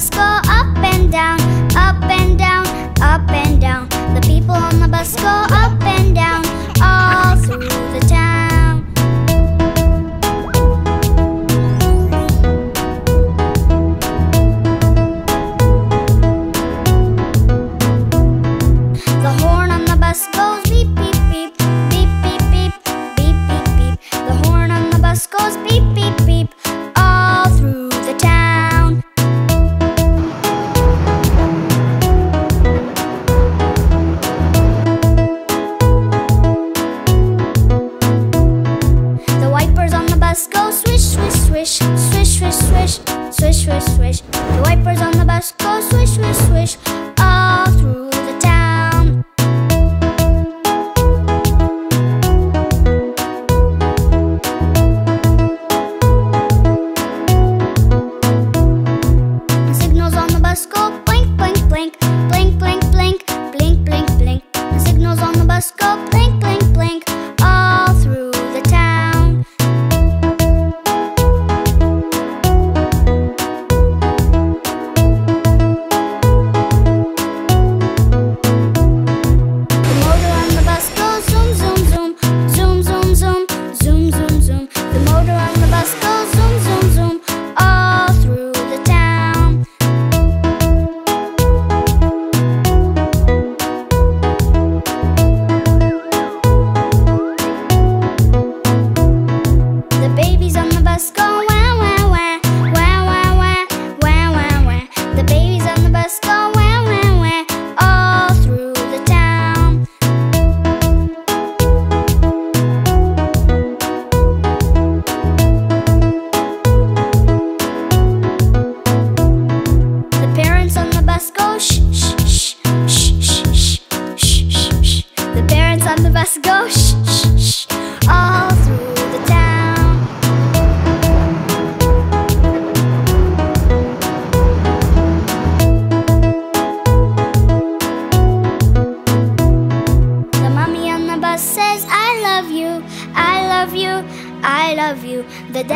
ス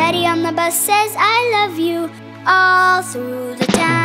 Everybody on the bus says I love you all through the town.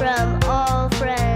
From all friends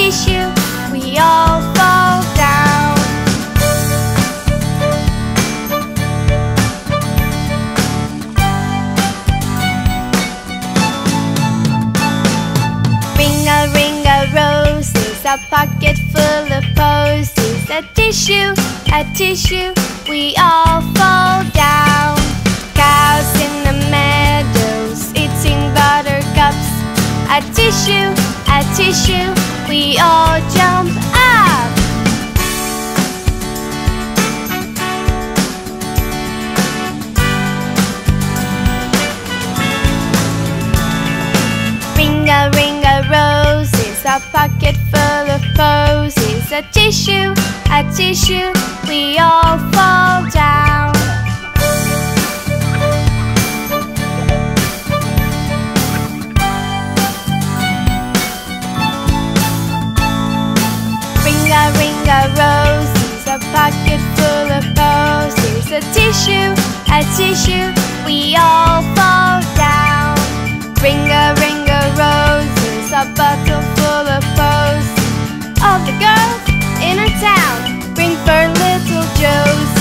tissue, we all fall down. Ring a ring a rose is a pocket full of posies. A tissue, a tissue, we all fall down. Cows in a tissue, a tissue, we all jump up. Ring a ring a roses, a pocket full of roses, a tissue, a tissue, we all fall down. a ring of roses, a pocket full of posies, a tissue, a tissue, we all fall down. Ring a ring of roses, a bottle full of posies, all the girls in our town. Bring for little Josie.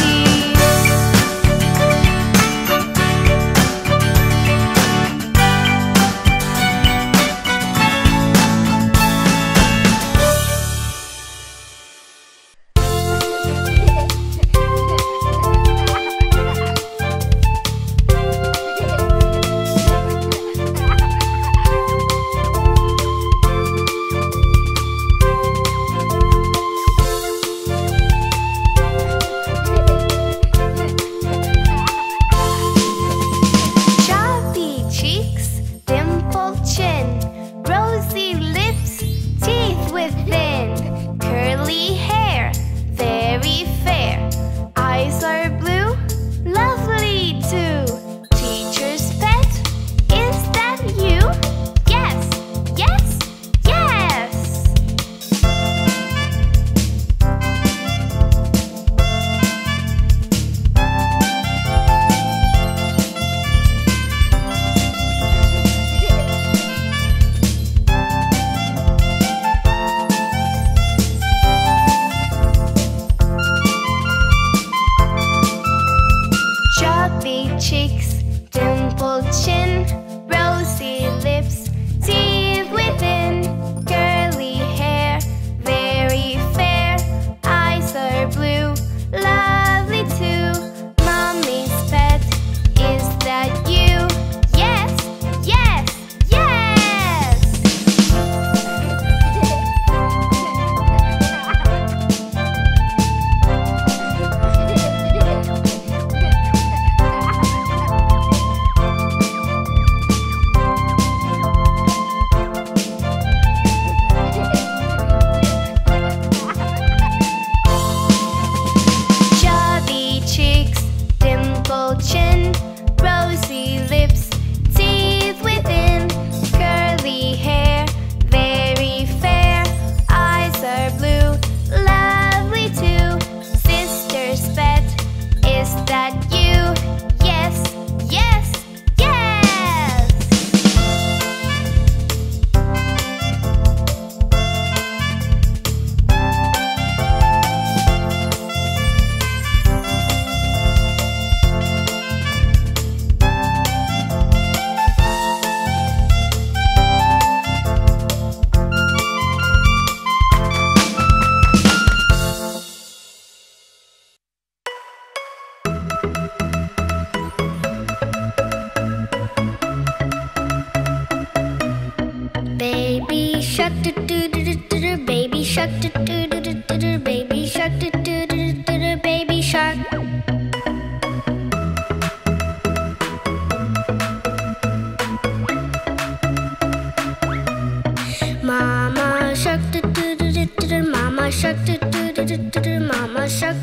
Mama shark,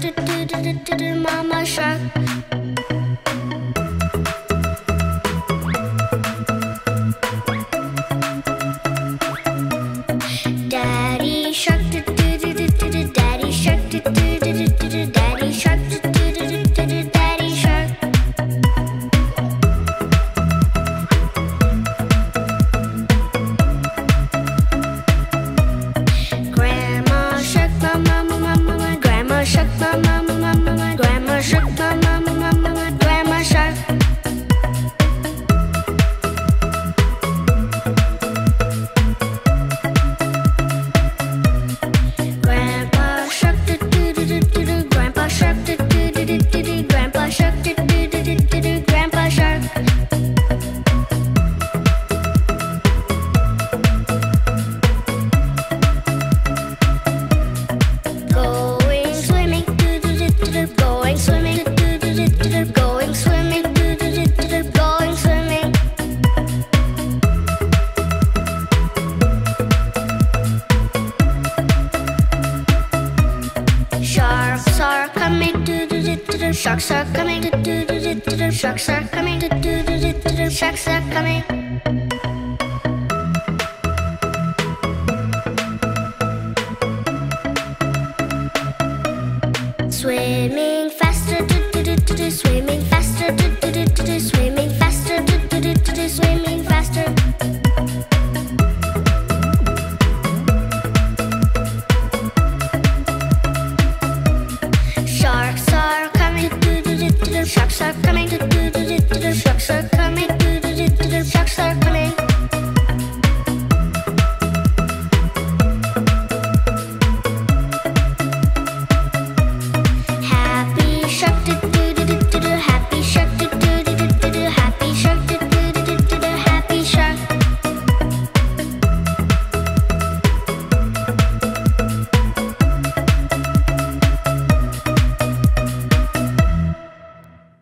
mama shark. Sharks are coming. Sharks are coming. Sharks are coming.